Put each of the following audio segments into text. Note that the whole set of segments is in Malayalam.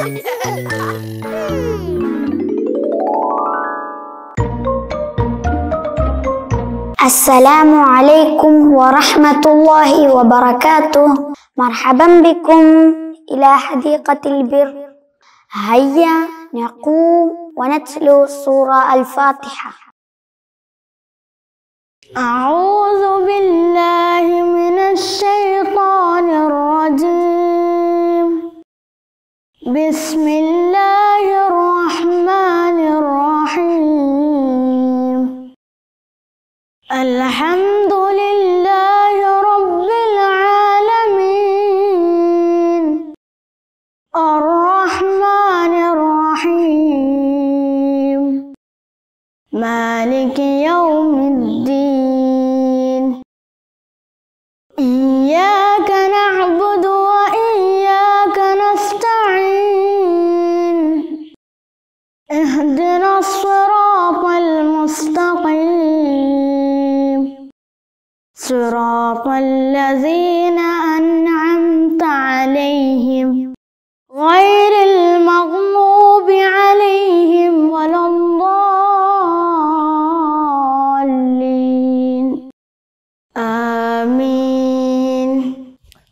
السلام عليكم ورحمة الله وبركاته. مرحبا بكم إلى حديقة البر. هيا نقوم ونتلو سورة الفاتحة. أعوذ بالله من الشيطان الرجيم. بسم الله الرحمن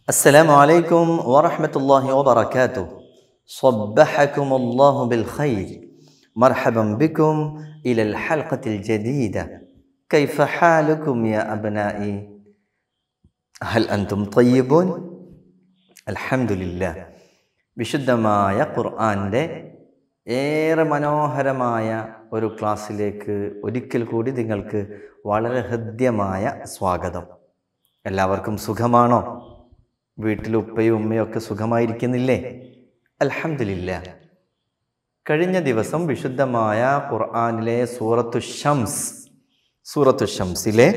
السلام عليكم ورحمة الله وبركاته صبحكم الله بالخير مرحبا بكم إلى الحلقة الجديدة كيف حالكم يا أبنائي هل أنتم طيبون الحمد لله വിശുദ്ധമായ ഖുർആൻ്റെ ഏറെ മനോഹരമായ ഒരു ക്ലാസ്സിലേക്ക് ഒരിക്കൽ കൂടി നിങ്ങൾക്ക് വളരെ ഹൃദ്യമായ സ്വാഗതം എല്ലാവർക്കും സുഖമാണോ വീട്ടിൽ ഉപ്പയും ഉമ്മയും ഒക്കെ സുഖമായിരിക്കുന്നില്ലേ? അലഹമില്ല കഴിഞ്ഞ ദിവസം വിശുദ്ധമായ ഖുർആാനിലെ സൂറത്തു ഷംസ് സൂറത്തു ഷംസിലെ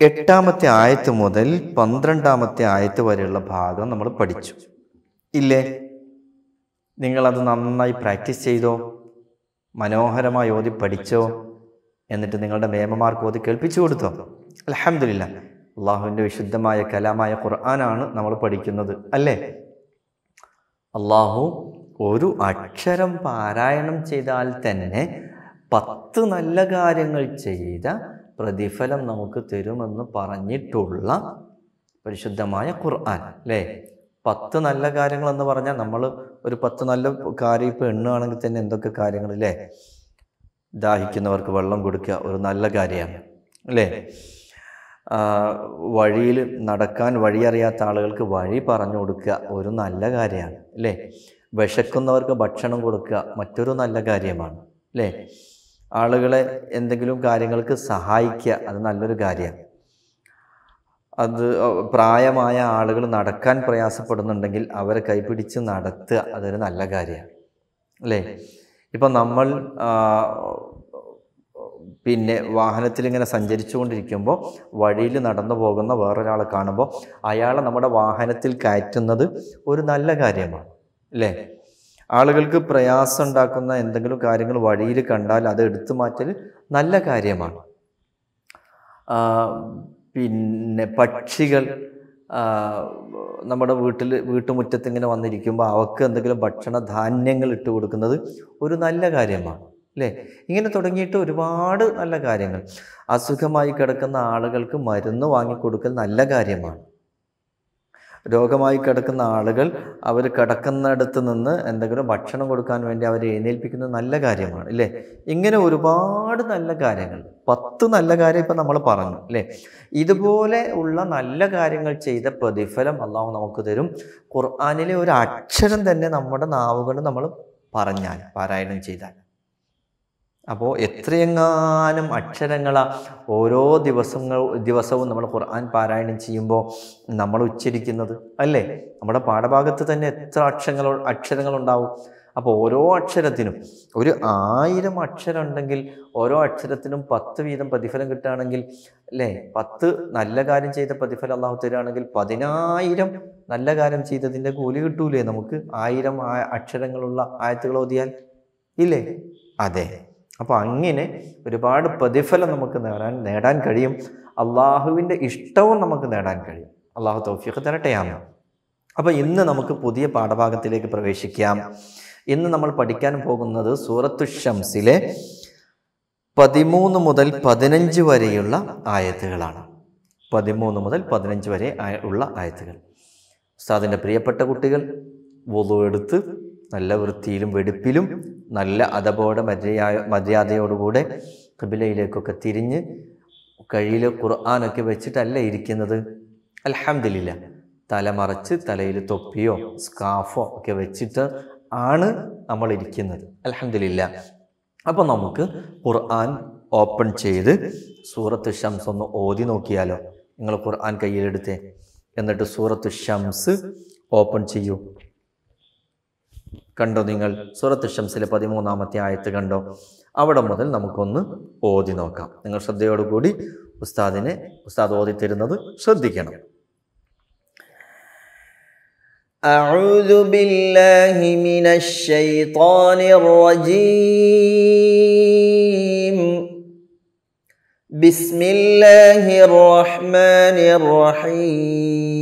എട്ടാമത്തെ ആയത്ത് മുതൽ പന്ത്രണ്ടാമത്തെ ആയത്ത് വരെയുള്ള ഭാഗം നമ്മൾ പഠിച്ചു. ഇല്ലേ? നിങ്ങളത് നന്നായി പ്രാക്ടീസ് ചെയ്തോ? മനോഹരമായി ഓതി പഠിച്ചോ? എന്നിട്ട് നിങ്ങളുടെ മേമമാർക്ക് ഓതി കേൾപ്പിച്ചു കൊടുത്തോ? അലഹമില്ല അള്ളാഹുവിന്റെ വിശുദ്ധമായ കലാമായ ഖുർആനാണ് നമ്മൾ പഠിക്കുന്നത് അല്ലേ? അള്ളാഹു ഒരു അക്ഷരം പാരായണം ചെയ്താൽ തന്നെ പത്ത് നല്ല കാര്യങ്ങൾ ചെയ്ത പ്രതിഫലം നമുക്ക് തരുമെന്ന് പറഞ്ഞിട്ടുള്ള പരിശുദ്ധമായ ഖുർആൻ അല്ലേ? പത്ത് നല്ല കാര്യങ്ങൾ എന്ന് പറഞ്ഞാൽ നമ്മൾ ഒരു പത്ത് നല്ല കാര്യം ഇപ്പോൾ എണ്ണുകയാണെങ്കിൽ തന്നെ എന്തൊക്കെ കാര്യങ്ങൾ അല്ലേ? ദാഹിക്കുന്നവർക്ക് വെള്ളം കൊടുക്കുക ഒരു നല്ല കാര്യമാണ് അല്ലേ? വഴിയിൽ നടക്കാൻ വഴിയറിയാത്ത ആളുകൾക്ക് വഴി പറഞ്ഞു കൊടുക്കുക ഒരു നല്ല കാര്യമാണ് അല്ലേ? വിശക്കുന്നവർക്ക് ഭക്ഷണം കൊടുക്കുക മറ്റൊരു നല്ല കാര്യമാണ് അല്ലേ? ആളുകളെ എന്തെങ്കിലും കാര്യങ്ങൾക്ക് സഹായിക്കുക അത് നല്ലൊരു കാര്യമാണ്. അത് പ്രായമായ ആളുകൾ നടക്കാൻ പ്രയാസപ്പെടുന്നുണ്ടെങ്കിൽ അവരെ കൈപിടിച്ച് നടത്തുക അതൊരു നല്ല കാര്യമാണ് അല്ലേ? ഇപ്പം നമ്മൾ പിന്നെ വാഹനത്തിൽ ഇങ്ങനെ സഞ്ചരിച്ചുകൊണ്ടിരിക്കുമ്പോൾ വഴിയിൽ നടന്നു പോകുന്ന വേറൊരാളെ കാണുമ്പോൾ അയാളെ നമ്മുടെ വാഹനത്തിൽ കയറ്റുന്നത് ഒരു നല്ല കാര്യമാണ് അല്ലേ? ആളുകൾക്ക് പ്രയാസം ഉണ്ടാക്കുന്ന എന്തെങ്കിലും കാര്യങ്ങൾ വഴിയിൽ കണ്ടാൽ അത് എടുത്തു മാറ്റൽ നല്ല കാര്യമാണ്. പിന്നെ പക്ഷികൾ നമ്മുടെ വീട്ടിൽ വീട്ടുമുറ്റത്ത് ഇങ്ങനെ വന്നിരിക്കുമ്പോൾ അവർക്ക് എന്തെങ്കിലും ഭക്ഷണ ധാന്യങ്ങൾ ഇട്ട് കൊടുക്കുന്നത് ഒരു നല്ല കാര്യമാണ്. അല്ലേ ഇങ്ങനെ തുടങ്ങിയിട്ട് ഒരുപാട് നല്ല കാര്യങ്ങൾ. അസുഖമായി കിടക്കുന്ന ആളുകൾക്ക് മരുന്ന് വാങ്ങിക്കൊടുക്കൽ നല്ല കാര്യമാണ്. രോഗമായി കിടക്കുന്ന ആളുകൾ അവർ കിടക്കുന്നിടത്ത് നിന്ന് എന്തെങ്കിലും ഭക്ഷണം കൊടുക്കാൻ വേണ്ടി അവരെ എഴുന്നേൽപ്പിക്കുന്നത് നല്ല കാര്യമാണ് അല്ലേ ഇങ്ങനെ ഒരുപാട് നല്ല കാര്യങ്ങൾ. പത്ത് നല്ല കാര്യം ഇപ്പം നമ്മൾ പറഞ്ഞു അല്ലേ ഇതുപോലെ ഉള്ള നല്ല കാര്യങ്ങൾ ചെയ്ത പ്രതിഫലം അള്ളാഹു നമുക്ക് തരും. ഖുർആാനിലെ ഒരു അക്ഷരം തന്നെ നമ്മുടെ നാവുകൊണ്ട് നമ്മൾ പറഞ്ഞാൽ പാരായണം ചെയ്താൽ. അപ്പോൾ എത്രയെങ്ങാനും അക്ഷരങ്ങൾ ഓരോ ദിവസങ്ങൾ ദിവസവും നമ്മൾ ഖുർആൻ പാരായണം ചെയ്യുമ്പോൾ നമ്മൾ ഉച്ചരിക്കുന്നത് അല്ലേ? നമ്മുടെ പാഠഭാഗത്ത് തന്നെ എത്ര അക്ഷരങ്ങൾ അക്ഷരങ്ങളുണ്ടാവും. അപ്പോൾ ഓരോ അക്ഷരത്തിനും ഒരു ആയിരം അക്ഷരം ഉണ്ടെങ്കിൽ ഓരോ അക്ഷരത്തിനും പത്ത് വീതം പ്രതിഫലം കിട്ടുകയാണെങ്കിൽ അല്ലേ? പത്ത് നല്ല കാര്യം ചെയ്ത പ്രതിഫലം അള്ളാഹു തരികയാണെങ്കിൽ പതിനായിരം നല്ല കാര്യം ചെയ്തതിന്റെ കൂലി കിട്ടൂലേ നമുക്ക്? ആയിരം അക്ഷരങ്ങളുള്ള ആയത്തുകൾ ഓതിയാൽ ഇല്ലേ? അതെ. അപ്പോൾ അങ്ങനെ ഒരുപാട് പ്രതിഫലം നമുക്ക് നേടാൻ നേടാൻ കഴിയും. അള്ളാഹുവിന്റെ ഇഷ്ടവും നമുക്ക് നേടാൻ കഴിയും. അള്ളാഹു തൗഫീഖ് തരട്ടെയാണ് അപ്പോൾ ഇന്ന് നമുക്ക് പുതിയ പാഠഭാഗത്തിലേക്ക് പ്രവേശിക്കാം. ഇന്ന് നമ്മൾ പഠിക്കാൻ പോകുന്നത് സൂറത്തു ഷംസിലെ പതിമൂന്ന് മുതൽ പതിനഞ്ച് വരെയുള്ള ആയത്തുകളാണ്. പതിമൂന്ന് മുതൽ പതിനഞ്ച് വരെ ഉള്ള ആയത്തുകൾ. ഉസ്താദിന്റെ പ്രിയപ്പെട്ട കുട്ടികൾ വധു എടുത്ത് നല്ല വൃത്തിയിലും വെടുപ്പിലും നല്ല അതപോടെ മര്യാദ മര്യാദയോടുകൂടെ കബിലയിലേക്കൊക്കെ തിരിഞ്ഞ് കഴിയിൽ ഖുർആാനൊക്കെ വെച്ചിട്ടല്ല ഇരിക്കുന്നത്. അൽഹംദുലില്ല. തല മറച്ച് തലയിൽ തൊപ്പിയോ സ്കാഫോ ഒക്കെ വെച്ചിട്ട് ആണ് നമ്മൾ ഇരിക്കുന്നത്. അൽഹംദുലില്ല. അപ്പോൾ നമുക്ക് ഖുർആൻ ഓപ്പൺ ചെയ്ത് സൂറത്ത് ഷംസ് ഒന്ന് ഓതി നോക്കിയാലോ? നിങ്ങൾ ഖുർആൻ കയ്യിലെടുത്തേ. എന്നിട്ട് സൂറത്ത് ഷംസ് ഓപ്പൺ ചെയ്യൂ. കണ്ടോ നിങ്ങൾ സൂറത്ത് ഷംസിലെ പതിമൂന്നാമത്തെ ആയത്ത് കണ്ടോ അവിടെ മുതൽ നമുക്കൊന്ന് ഓതി നോക്കാം നിങ്ങൾ ശ്രദ്ധയോടുകൂടി ഉസ്താദിനെ ഉസ്താദ് ഓതി തരുന്നത് ശ്രദ്ധിക്കണം أعوذ بالله من الشيطان الرجيم بسم الله الرحمن الرحيم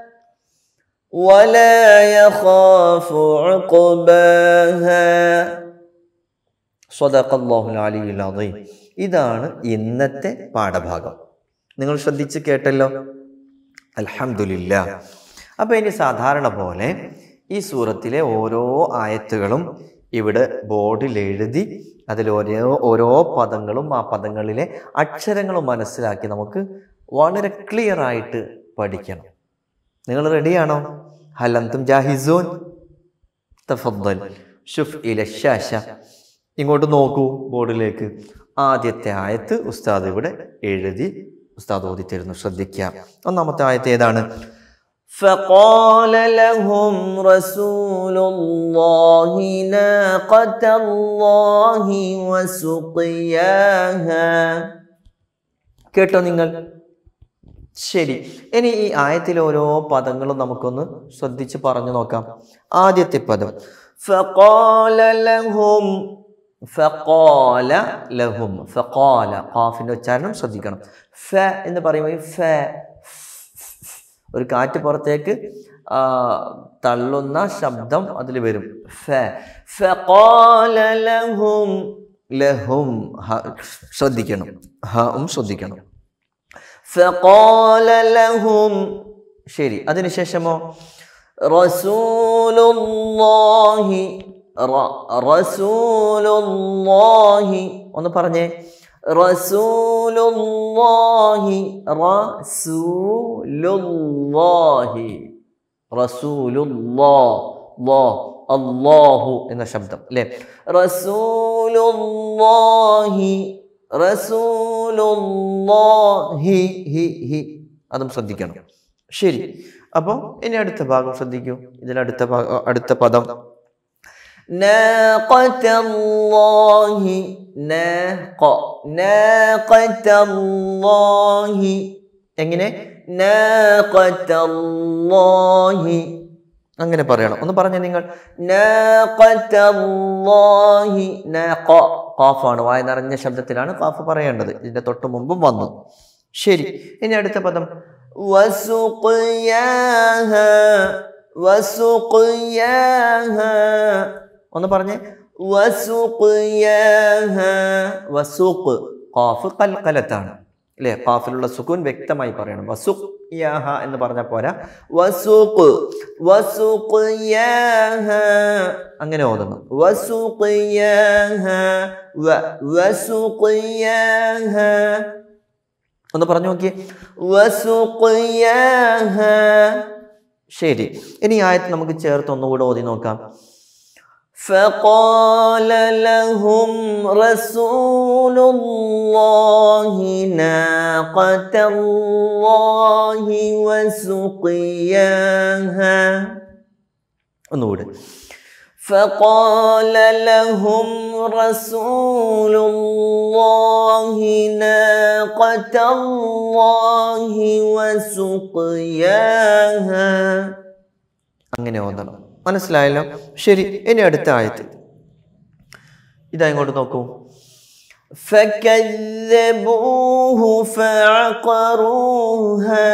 ولا يخاف عقباها സ്വദഖല്ലാഹുൽ അലിയുൽ അദീം ഇതാണ് ഇന്നത്തെ പാഠഭാഗം നിങ്ങൾ ശ്രദ്ധിച്ച് കേട്ടല്ലോ അൽഹംദുലില്ല അപ്പോൾ ഇനി സാധാരണ പോലെ ഈ സൂറത്തിലെ ഓരോ ആയത്തുകളും ഇവിടെ ബോർഡിൽ എഴുതി അതിൽ ഓരോ ഓരോ പദങ്ങളും ആ പദങ്ങളിലെ അക്ഷരങ്ങളും മനസ്സിലാക്കി നമുക്ക് വളരെ ക്ലിയർ ആയിട്ട് പഠിക്കണം നിങ്ങൾ റെഡിയാണോ ഹലന്തും ജാഹിസോൻ തഫദ്ദൽ ഷുഫ് ഇല ഷാഷ ഇങ്ങോട്ട് നോക്കൂ ബോർഡിലേക്ക് ആദ്യത്തെ ആയത്ത് ഉസ്താദ് ഇവിടെ എഴുതി ഉസ്താദ് ഓതി തരുന്നു ശ്രദ്ധിക്കാം ഒന്നാമത്തെ ആയത്ത് ഏതാണ് فقال لهم رسول الله ناقة الله وسقياها കേട്ടോ നിങ്ങൾ ശരി. ഇനി ഈ ആയത്തിലെ ഓരോ പദങ്ങളും നമുക്കൊന്ന് ശ്രദ്ധിച്ച് പറഞ്ഞു നോക്കാം. ആദ്യത്തെ പദം. ഫകോല ലഹും ഫകോല ലഹും ഫോല ഖാഫിന്റെ ഉച്ചാരണം ശ്രദ്ധിക്കണം. ഫ എന്ന് പറയുമ്പോൾ ഫ ഒരു കാറ്റ് പുറത്തേക്ക് തള്ളുന്ന ശബ്ദം അതിൽ വരും. ഫ. ഫകോല ലഹും ലഹും ശ്രദ്ധിക്കണം. ഹും ശ്രദ്ധിക്കണം. فقال لهم ശരി അതിനുശേഷമോ رسول الله ر- رسول الله ഒന്ന് പറഞ്ഞേ رسول الله رسول الله റസൂലുല്ലാ ല്ലാ അല്ലാഹു എന്ന ശബ്ദം അല്ലേ رسول الله അതും ശ്രദ്ധിക്കണം. ശരി. അപ്പോൾ ഇനി അടുത്ത ഭാഗം ശ്രദ്ധിക്കൂ. ഇതിലടുത്ത ഭാഗം അടുത്ത പദം. നാഖത്തല്ലാഹി നാഖ നാഖത്തല്ലാഹി എങ്ങനെ? നാഖത്തല്ലാഹി അങ്ങനെ പറയണം. ഒന്ന് പറഞ്ഞ നിങ്ങൾ ആണ് വായ നിറഞ്ഞ ശബ്ദത്തിലാണ് കാഫ് പറയേണ്ടത്. ഇതിന്റെ തൊട്ട് മുമ്പും വന്നു. ശരി. ഇനി അടുത്ത പദം ഒന്ന് പറഞ്ഞേ വസുഖ് കാഫ് കൽക്കലത്താണ്. അല്ലേ കാഫിലുള്ള സുഖൂൻ വ്യക്തമായി പറയണം. വസു യാഹ എന്ന് പറഞ്ഞ പോരാ. വസുഖ് വസുഖ് അങ്ങനെ ഓതണം വസുഖ് യാഹ ഒന്ന് പറഞ്ഞു നോക്കിയേ. വസുഖ് ശരി. ഇനി ആയത്ത് നമുക്ക് ചേർത്ത് ഒന്നുകൂടെ ഓതി നോക്കാം. فقال لهم رسول الله ناقة الله وسقياها ഒന്നുകൂടെ فقال لهم رسول الله ناقة الله وسقياها അങ്ങനെ ഓതണം മനസ്സിലായല്ലോ ശരി ഇനി അടുത്ത ആയത്ത് ഇതാ ഇങ്ങോട്ട് നോക്കൂ فكذبوه فعقروها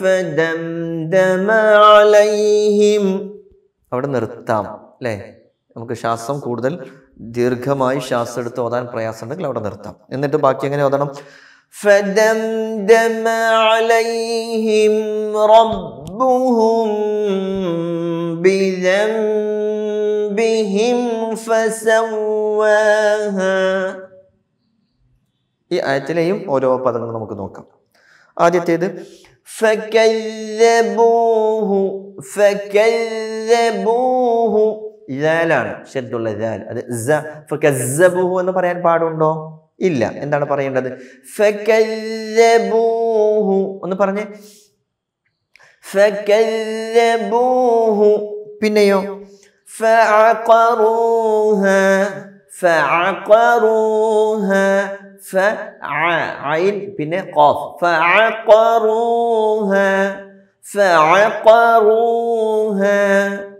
فدمدم عليهم അവിടെ നിർത്താം അല്ലേ നമുക്ക് ശ്വാസം കൂടുതൽ ദീർഘമായി ശ്വാസം എടുത്ത് ഓതാൻ പ്രയാസമുണ്ടെങ്കിൽ അവിടെ നിർത്താം എന്നിട്ട് ബാക്കി എങ്ങനെ ഓതണം فدمدم عليهم ربهم بذنبهم فسواها ഈ ആയത്തിലെയും ഓരോ പദങ്ങൾ നമുക്ക് നോക്കാം ആദ്യത്തേത് فكذبوه فكذبوه ഇതാലാണ് ഷെദ്ദുള്ള ഇതാൽ അത് സ ഫകസ്സബുഹു എന്ന് പറയാൻ പാടുണ്ടോ ഇല്ല എന്താണ് പറയേണ്ടത് فكذبوه ഒന്ന് പറഞ്ഞേ فكذبوه പിന്നെയോ فعقروها فعقروها ഐൻ പിന്നെ ഖാഫ് فعقروها فعقروها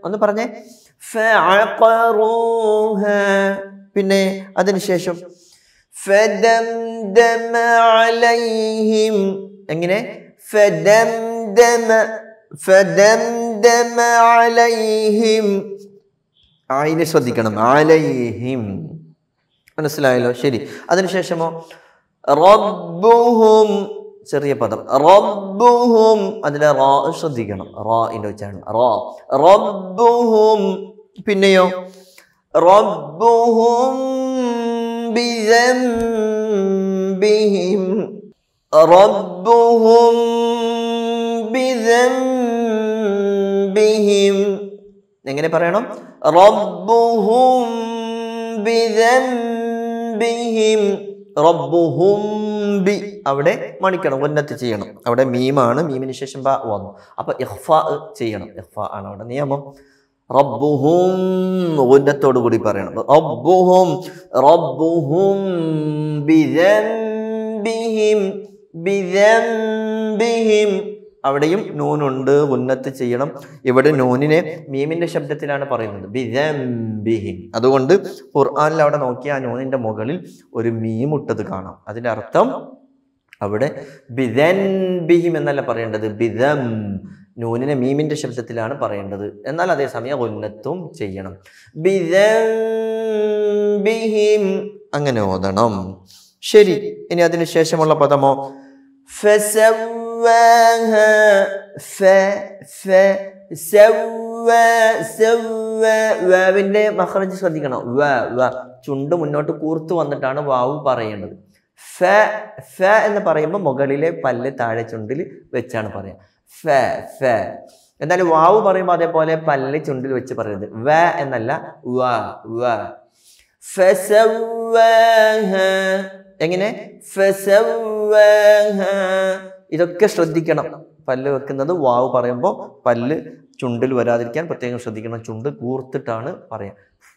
ഒന്ന് പറഞ്ഞേ فعقروها പിന്നെ അതിനുശേഷം فدمدم عليهم എങ്ങനെ فدمدم فدمدم عليهم ആയിനെ ശ്രദ്ധിക്കണം ആലൈഹിം മനസ്സിലായല്ലോ ശരി അതിനുശേഷമോ ربهم ചെറിയ പദം ربهم അതിലെ റാ ശ്രദ്ധിക്കണം റാ ഇന്റെ ഉച്ചാരണം റാ ربهم പിന്നെയോ ربهم بذنبهم ربهم ബിദംബിഹിം എങ്ങനെ പറയണം? റബ്ബുഹും ബിദംബിഹിം റബ്ബുഹും ബി. അവിടെ മണിക്കണം ഉന്നത്ത് ചെയ്യണം. അവിടെ മീമാണ് മീമിന് ശേഷം ബാ വന്നു. അപ്പോൾ ഇഹ്ഫ ചെയ്യണം. ഇഹ്ഫ ആണ് അവിടെ നിയമം. റബ്ബുഹും ഉന്നത്തോടു കൂടി പറയണം. റബ്ബുഹും റബ്ബുഹും ബിദംബിഹിം ബിദംബിഹിം അവിടെയും നൂനുണ്ട് ഉന്നത്ത് ചെയ്യണം. ഇവിടെ നൂനിനെ മീമിന്റെ ശബ്ദത്തിലാണ് പറയുന്നത്. ബിഹിൻ അതുകൊണ്ട് ഖുർആാനിൽ അവിടെ നോക്കിയ ആ നൂനിന്റെ മുകളിൽ ഒരു മീമുട്ടത് കാണാം. അതിന്റെ അർത്ഥം അവിടെ ബിദൻ എന്നല്ല പറയേണ്ടത്. ബിദം നൂനിനെ മീമിന്റെ ശബ്ദത്തിലാണ് പറയേണ്ടത്. എന്നാൽ അതേസമയം ഉന്നത്തും ചെയ്യണം. ബിദം ബിഹിം അങ്ങനെ ഓതണം. ശരി ഇനി അതിനുശേഷമുള്ള പദമോ? ഫസവ فسواها ف ف سوى سوى വാവിന്റെ മഹ്റജ് ശ്രദ്ധിക്കണം വ വ ചുണ്ട് മുന്നോട്ട് കൂർത്തു വന്നിട്ടാണ് വാവ് പറയേണ്ടത് ഫ ഫ എന്ന് പറയുമ്പോൾ മുകളിലെ പല്ല് താഴെ ചുണ്ടിൽ വെച്ചാണ് പറയുക ഫ ഫ എന്നാൽ വാവ് പറയുമ്പോൾ അതേപോലെ പല്ല് ചുണ്ടിൽ വെച്ച് പറയരുത് വ എന്നല്ല വ വ فسواها എങ്ങനെ فسواها ഇതൊക്കെ ശ്രദ്ധിക്കണം പല്ല് വെക്കുന്നത് വാവ് പറയുമ്പോൾ പല്ല് ചുണ്ടിൽ വരാതിരിക്കാൻ പ്രത്യേകം ശ്രദ്ധിക്കണം ചുണ്ട് കൂർത്തിട്ടാണ് പറയാം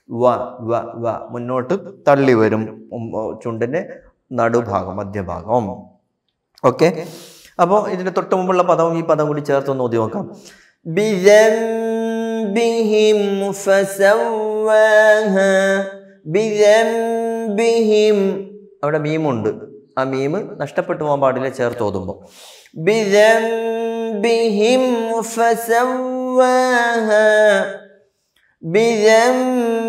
വ വ വ മുന്നോട്ട് തള്ളി വരും ഉം, ഓ, ചുണ്ടിന്റെ നടുഭാഗം മധ്യഭാഗം ഓക്കെ അപ്പോൾ ഇതിന്റെ തൊട്ട് മുമ്പുള്ള പദവും ഈ പദം കൂടി ചേർത്തൊന്ന് ഓതി നോക്കാം بذنبهم فسواها بذنبهم അവിടെ മീമുണ്ട് ആ മീം നഷ്ടപ്പെട്ടു പോകാൻ പാടില്ല ചേർത്ത് ഓതുമ്പോൾ بذنبهم فسواها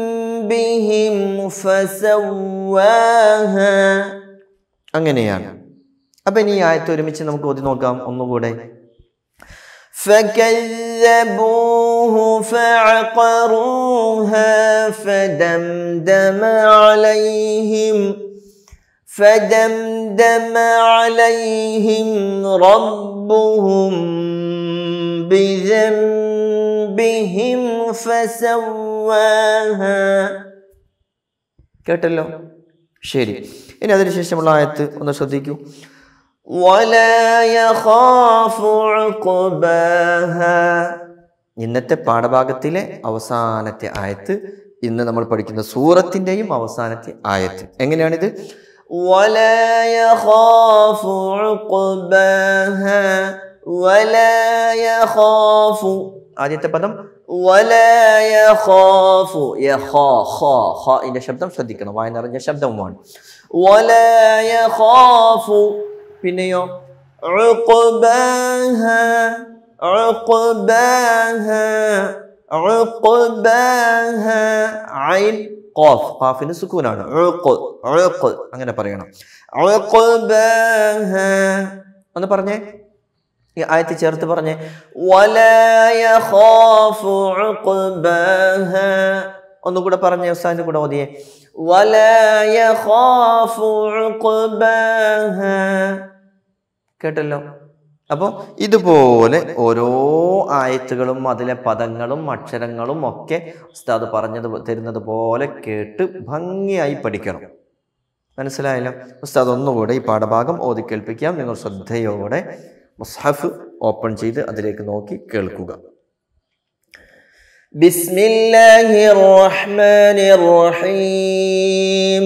بذنبهم فسواها അങ്ങനെയാണ് അപ്പൊ ഇനി ഈ ആയത്ത് ഒരുമിച്ച് നമുക്ക് ഓതി നോക്കാം ഒന്നുകൂടെ فكذبوه فعقروها فدمدم عليهم فدمدم عليهم ربهم بهم فسواها കേട്ടല്ലോ ശരി ഇനി അതിനുശേഷമുള്ള ആയത്ത് ഒന്ന് ശ്രദ്ധിക്കൂ ولا يخاف عقباها ഇന്നത്തെ പാഠഭാഗത്തിലെ അവസാനത്തെ ആയത്ത് ഇന്ന് നമ്മൾ പഠിക്കുന്ന സൂറത്തിൻ്റെയും അവസാനത്തെ ആയത്ത് എങ്ങനെയാണിത് ولا يخاف عقباها ولا يخاف عادية بدم ولا يخاف يخا خا خا إن شبدم شديكنا وين رجع شبدم وان ولا يخاف بنيو عقباها عقباها عقباها عين. ഖാഫ് ഖാഫിന് സുക്കൂനാണ്. അങ്ങനെ പറയണം. ഒന്ന് പറഞ്ഞേ. ഈ ആയത്ത് ചേർത്ത് പറഞ്ഞേ. ഒന്നും കൂടെ പറഞ്ഞേ ഉസ്താദിന്റെ കൂടെ ഓതിയേ. കേട്ടല്ലോ? അപ്പോൾ ഇതുപോലെ ഓരോ ആയത്തുകളും അതിലെ പദങ്ങളും അക്ഷരങ്ങളും ഒക്കെ ഉസ്താദ് പറഞ്ഞത് തരുന്നത് പോലെ കേട്ട് ഭംഗിയായി പഠിക്കണം. മനസ്സിലായല്ലോ? ഉസ്താദ് ഒന്നുകൂടെ ഈ പാഠഭാഗം ഓതി കേൾപ്പിക്കാം. നിങ്ങൾ ശ്രദ്ധയോടെ മുസ്ഹഫ് ഓപ്പൺ ചെയ്ത് അതിലേക്ക് നോക്കി കേൾക്കുക. ബിസ്മില്ലാഹിർ റഹ്മാനിർ റഹീം.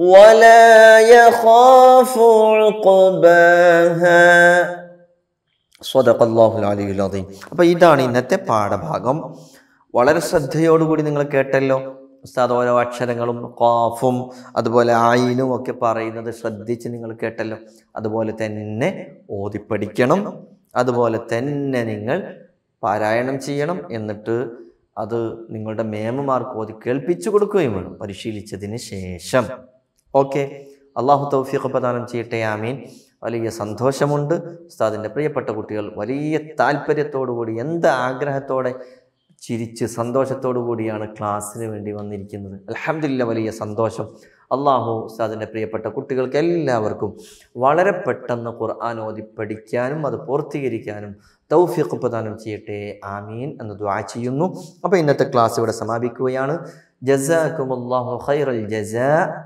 ولا يخاف عقباها സ്വതഖല്ലാഹുൽ അലിയുൽ അദീം അപ്പോൾ ഇതാണ് ഇന്നത്തെ പാഠഭാഗം വളരെ ശ്രദ്ധയോടുകൂടി നിങ്ങൾ കേട്ടല്ലോ ഉസ്താദ് ഓരോ അക്ഷരങ്ങളും ഖാഫും അതുപോലെ ആയിനും ഒക്കെ പറയുന്നത് ശ്രദ്ധിച്ച് നിങ്ങൾ കേട്ടല്ലോ അതുപോലെ തന്നെ ഓതി പഠിക്കണം അതുപോലെ തന്നെ നിങ്ങൾ പാരായണം ചെയ്യണം എന്നിട്ട് അത് നിങ്ങളുടെ മേമമാർക്ക് ഓതി കേൾപ്പിച്ചു കൊടുക്കുകയും വേണം പരിശീലിച്ചതിന് ശേഷം ഓക്കെ. അള്ളാഹു തൗഫീഖ് പ്രദാനം ചെയ്യട്ടെ ആമീൻ. വലിയ സന്തോഷമുണ്ട്. ഉസ്താദിന്റെ പ്രിയപ്പെട്ട കുട്ടികൾ വലിയ താല്പര്യത്തോടുകൂടി എന്ത് ആഗ്രഹത്തോടെ ചിരിച്ച് സന്തോഷത്തോടു കൂടിയാണ് ക്ലാസ്സിന് വേണ്ടി വന്നിരിക്കുന്നത്. അലഹമില്ല വലിയ സന്തോഷം. അള്ളാഹു ഉസ്താദിന്റെ പ്രിയപ്പെട്ട കുട്ടികൾക്ക് എല്ലാവർക്കും വളരെ പെട്ടെന്ന് ഖുർആൻ ഓതി പഠിക്കാനും അത് പൂർത്തീകരിക്കാനും തൗഫീഖ് പ്രദാനം ചെയ്യട്ടെ ആമീൻ എന്ന് ദ്വാ ചെയ്യുന്നു. അപ്പോൾ ഇന്നത്തെ ക്ലാസ് ഇവിടെ സമാപിക്കുകയാണ്. ജസാക്കുമുല്ലാഹു ഖൈറൽ ജസാ.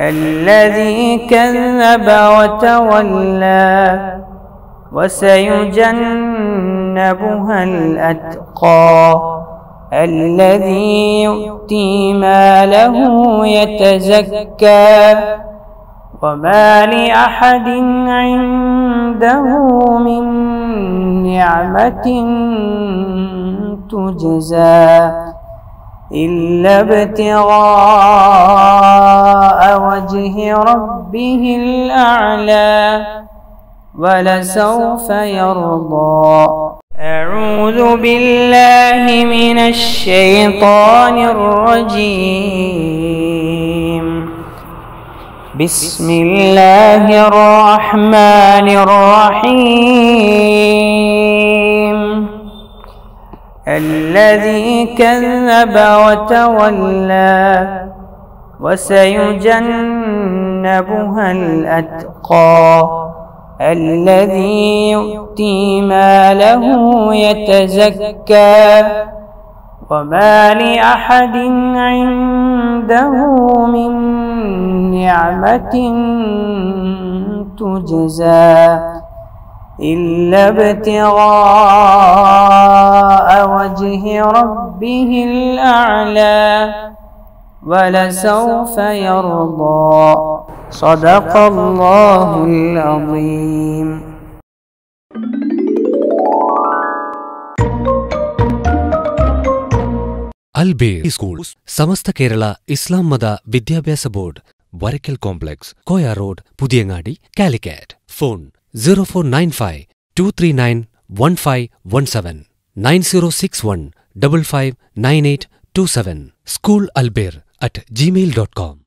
الذي كذب وتولى وسيجنبها الأتقى الذي يؤتي ماله يتزكى وما لأحد عنده من نعمة تجزى إلا ابتغاء وجه ربه الأعلى ولسوف يرضى. أعوذ بالله من الشيطان الرجيم. بسم الله الرحمن الرحيم. الذي كذب وتولى وسيجنبها الأتقى الذي يؤتي ماله يتزكى وما لأحد عنده من نعمة تجزى إلا ابتغاء وجه ربه الأعلى ولسوف يرضى صدق الله العظيم അൽബേർ school Samastha Kerala Islam Matha Vidyabhyasa board Varakkal complex Koya road Puthiyangadi Calicut phone zero four nine five two three nine one five one seven nine zero six one double five nine eight two seven school അൽബേർ at gmail.com.